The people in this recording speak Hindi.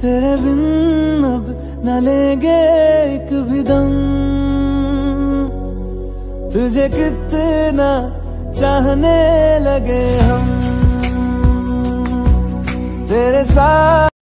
तेरे बिन अब न लेंगे एक भी दम। तुझे कितना चाहने लगे हम। तेरे साथ